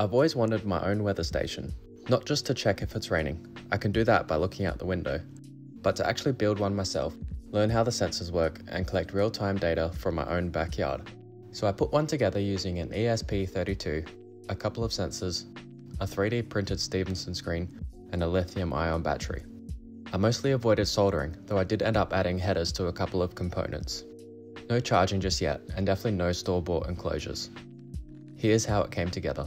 I've always wanted my own weather station, not just to check if it's raining, I can do that by looking out the window, but to actually build one myself, learn how the sensors work, and collect real time data from my own backyard. So I put one together using an ESP32, a couple of sensors, a 3D printed Stevenson screen, and a lithium ion battery. I mostly avoided soldering, though I did end up adding headers to a couple of components. No charging just yet, and definitely no store bought enclosures. Here's how it came together.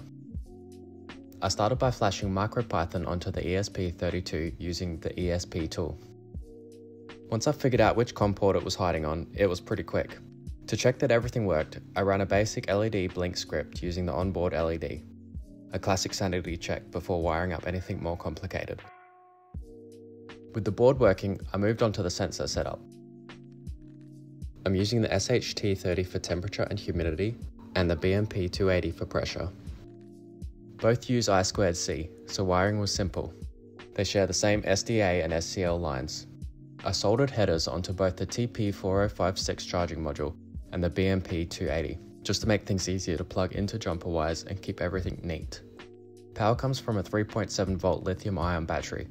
I started by flashing MicroPython onto the ESP32 using the ESP tool. Once I figured out which COM port it was hiding on, it was pretty quick. To check that everything worked, I ran a basic LED blink script using the onboard LED, a classic sanity check before wiring up anything more complicated. With the board working, I moved on to the sensor setup. I'm using the SHT30 for temperature and humidity, and the BMP280 for pressure. Both use I2C, so wiring was simple. They share the same SDA and SCL lines. I soldered headers onto both the TP4056 charging module and the BMP280, just to make things easier to plug into jumper wires and keep everything neat. Power comes from a 3.7 volt lithium ion battery,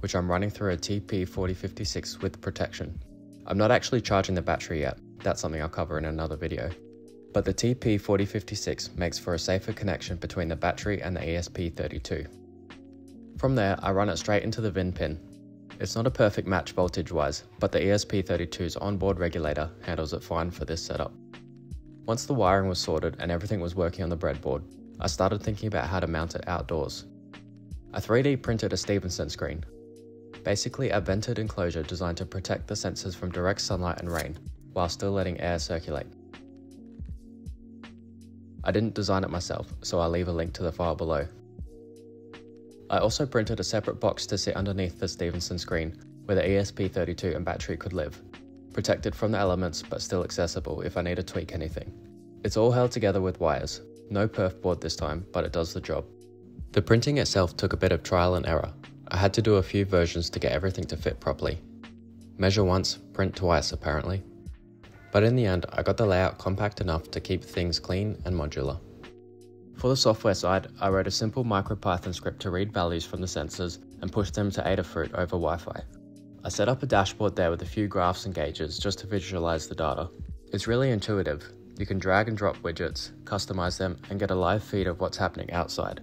which I'm running through a TP4056 with protection. I'm not actually charging the battery yet, that's something I'll cover in another video but the TP4056 makes for a safer connection between the battery and the ESP32. From there, I run it straight into the VIN pin. It's not a perfect match voltage wise, but the ESP32's onboard regulator handles it fine for this setup. Once the wiring was sorted and everything was working on the breadboard, I started thinking about how to mount it outdoors. I 3D printed a Stevenson screen, basically a vented enclosure designed to protect the sensors from direct sunlight and rain, while still letting air circulate. I didn't design it myself, so I'll leave a link to the file below. I also printed a separate box to sit underneath the Stevenson screen where the ESP32 and battery could live, protected from the elements but still accessible if I need to tweak anything. It's all held together with wires, no perf board this time, but it does the job. The printing itself took a bit of trial and error. I had to do a few versions to get everything to fit properly. Measure once, print twice apparently. But in the end, I got the layout compact enough to keep things clean and modular. For the software side, I wrote a simple MicroPython script to read values from the sensors and push them to Adafruit over Wi-Fi. I set up a dashboard there with a few graphs and gauges just to visualize the data. It's really intuitive. You can drag and drop widgets, customize them, and get a live feed of what's happening outside.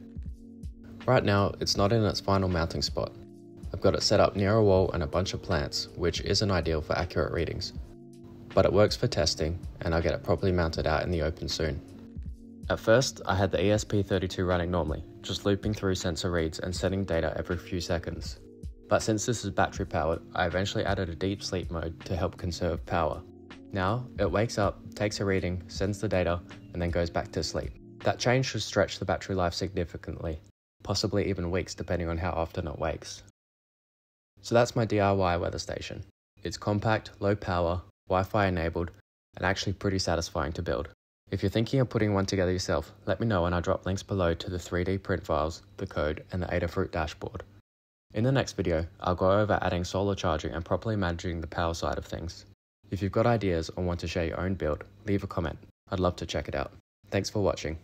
Right now, it's not in its final mounting spot. I've got it set up near a wall and a bunch of plants, which isn't ideal for accurate readings but it works for testing and I'll get it properly mounted out in the open soon. At first, I had the ESP32 running normally, just looping through sensor reads and sending data every few seconds. But since this is battery powered, I eventually added a deep sleep mode to help conserve power. Now, it wakes up, takes a reading, sends the data, and then goes back to sleep. That change should stretch the battery life significantly, possibly even weeks depending on how often it wakes. So that's my DIY weather station. It's compact, low power, Wi-Fi enabled, and actually pretty satisfying to build. If you're thinking of putting one together yourself, let me know and I'll drop links below to the 3D print files, the code, and the Adafruit dashboard. In the next video, I'll go over adding solar charging and properly managing the power side of things. If you've got ideas or want to share your own build, leave a comment. I'd love to check it out. Thanks for watching.